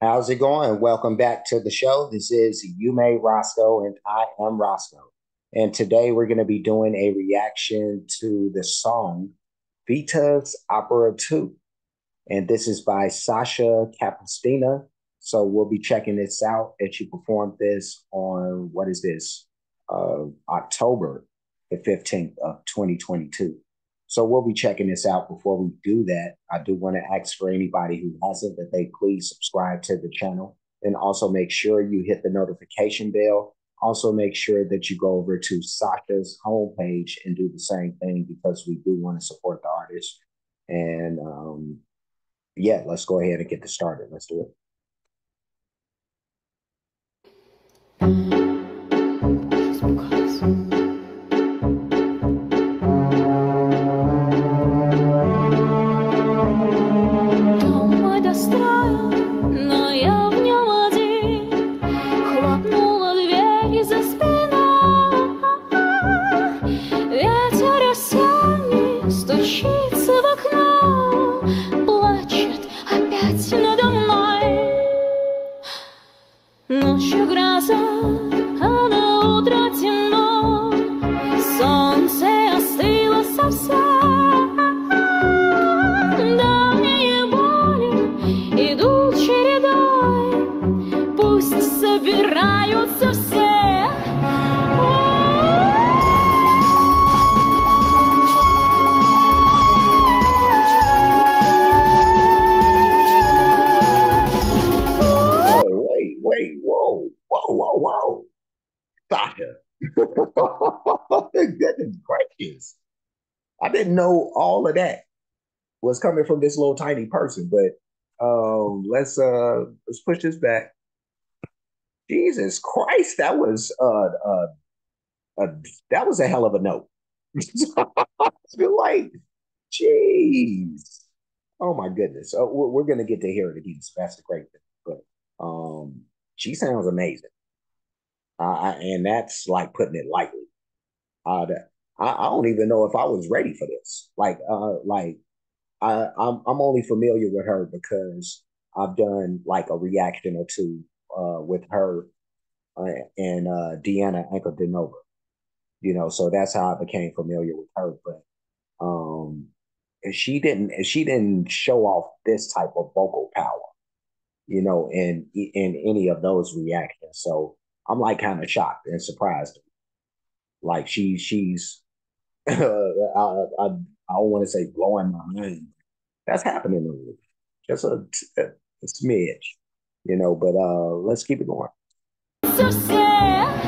How's it going? Welcome back to the show. This is You Made Roskoe, and I am Roskoe. And today we're going to be doing a reaction to the song Vitas' Opera 2. And this is by Sasha Kapustina. So we'll be checking this out. And she performed this on, what is this? Uh, October the 15th of 2022. So we'll be checking this out. Before we do that, I do want to ask for anybody who hasn't that they please subscribe to the channel and also make sure you hit the notification bell. Also make sure that you go over to Sasha's homepage and do the same thing because we do want to support the artist. And um, yeah, let's go ahead and get this started. Let's do it. ночью гроза, а на утро темно, солнце остыло совсем. Давние боли идут чередой, пусть собираются все. Goodness gracious. I didn't know all of that was coming from this little tiny person, but um, let's uh let's push this back. Jesus Christ, that was uh uh, that was a hell of a note. I like, jeez. Oh my goodness. Oh, we're, we're, gonna get to hear it again. So that's the great thing. But um, she sounds amazing, uh, and that's like putting it lightly. Uh, I, I don't even know if I was ready for this. Like, uh, like I, I'm I'm only familiar with her because I've done like a reaction or two uh, with her uh, and uh, Diana Ankudinova. You know, so that's how I became familiar with her. But um, she didn't she didn't show off this type of vocal power, you know, in in any of those reactions. So I'm like kind of shocked and surprised like she she's I, I I don't want to say blowing my mind. That's happening Just a, a, a smidge, you know. But uh, let's keep it going. So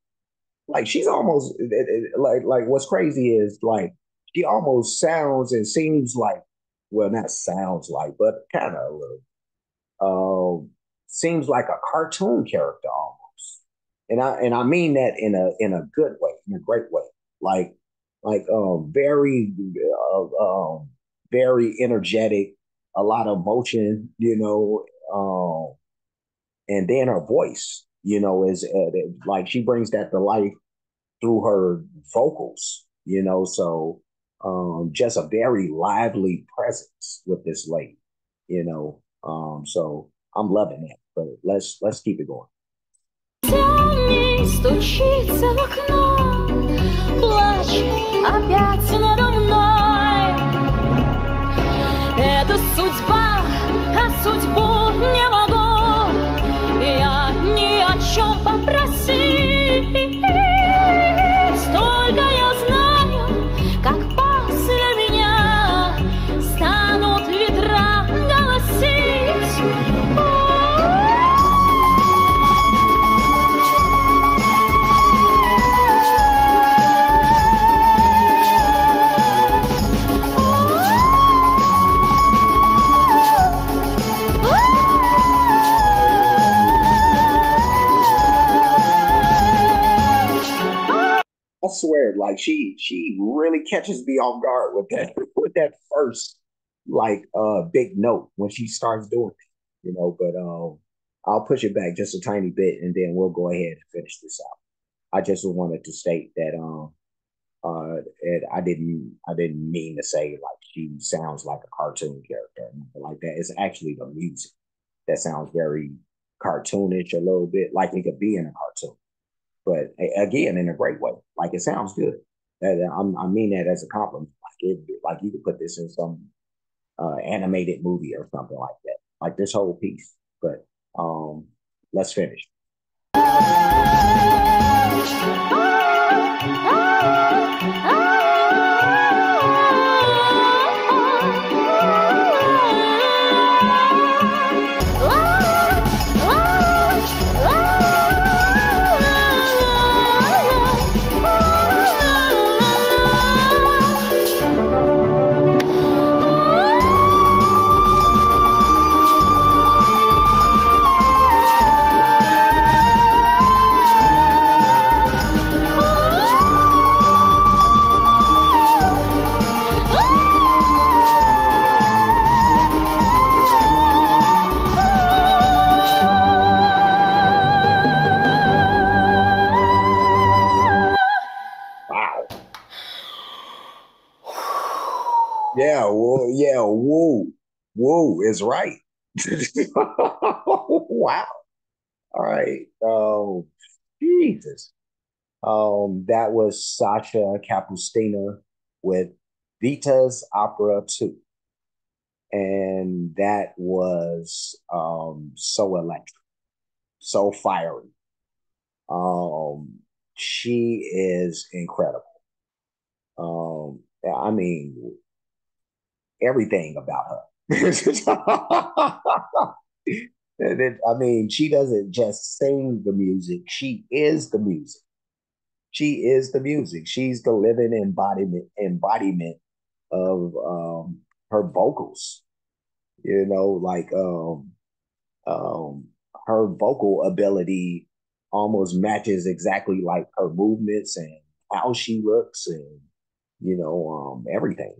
Like she's almost like like what's crazy is like she almost sounds and seems like well not sounds like but kind of a little um seems like a cartoon character almost. And I and I mean that in a in a good way, in a great way. Like like um very uh, um very energetic, a lot of motion, you know, um, and then her voice, you know, is uh, like she brings that to life through her vocals, you know, so um, just a very lively presence with this lady, you know. Um, so I'm loving that. But let's let's keep it going. Стучится в окно, плачет опять swear, like she she really catches me off guard with that with that first like uh big note when she starts doing it, you know. But um, I'll push it back just a tiny bit, and then we'll go ahead and finish this out. I just wanted to state that um, uh, it, I didn't I didn't mean to say like she sounds like a cartoon character or like that. It's actually the music that sounds very cartoonish a little bit, like it could be in a cartoon but again, in a great way. Like it sounds good. I'm, mean that as a compliment. Like it, like you could put this in some uh, animated movie or something like that. Like this whole piece. But um, let's finish. Yeah, well, yeah, whoa, whoa is right. wow. All right. Oh, Jesus. Um, that was Sasha Kapustina with Vitas' Opera 2. And that was um so electric, so fiery. Um, she is incredible. Um, I mean, everything about her. I mean, she doesn't just sing the music, she is the music. She is the music. She's the living embodiment embodiment of um, her vocals. You know, like um, um, her vocal ability almost matches exactly like her movements and how she looks and you know um, everything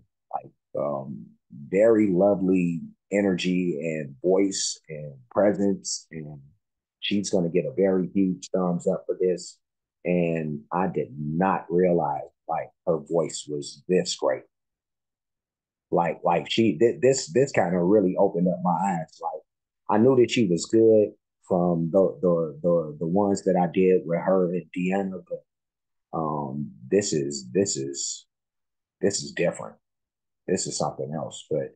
um, very lovely energy and voice and presence. And she's going to get a very huge thumbs up for this. And I did not realize like her voice was this great. Like, like she did this, this kind of really opened up my eyes. Like, I knew that she was good from the the the the ones that I did with her and Diana, but um, this is this is this is different this is something else. But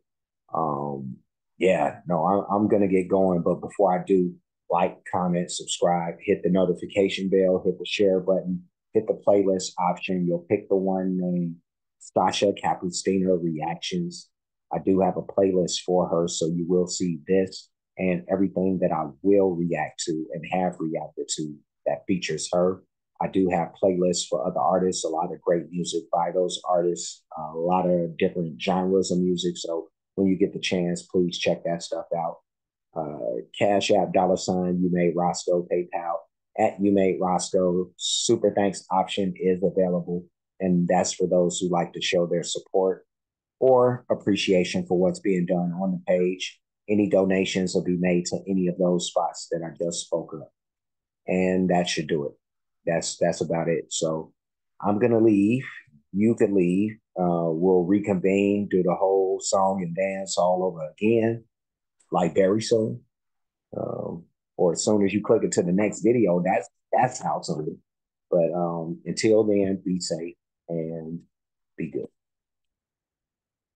um, yeah, no, I, I'm gonna get going. But before I do, like, comment, subscribe, hit the notification bell, hit the share button, hit the playlist option. You'll pick the one named Sasha Kapustina Reactions. I do have a playlist for her, so you will see this and everything that I will react to and have reacted to that features her. I do have playlists for other artists, a lot of great music by those artists, a lot of different genres of music. So when you get the chance, please check that stuff out. Uh, Cash App, dollar sign, you made Roskoe, PayPal at you made Roskoe. Super thanks option is available. And that's for those who like to show their support or appreciation for what's being done on the page. Any donations will be made to any of those spots that I just spoke of. And that should do it that's that's about it. So I'm gonna leave. You can leave. Uh, we'll reconvene, do the whole song and dance all over again, like very soon. Um, or as soon as you click into the next video, that's that's how live. But um, until then, be safe and be good.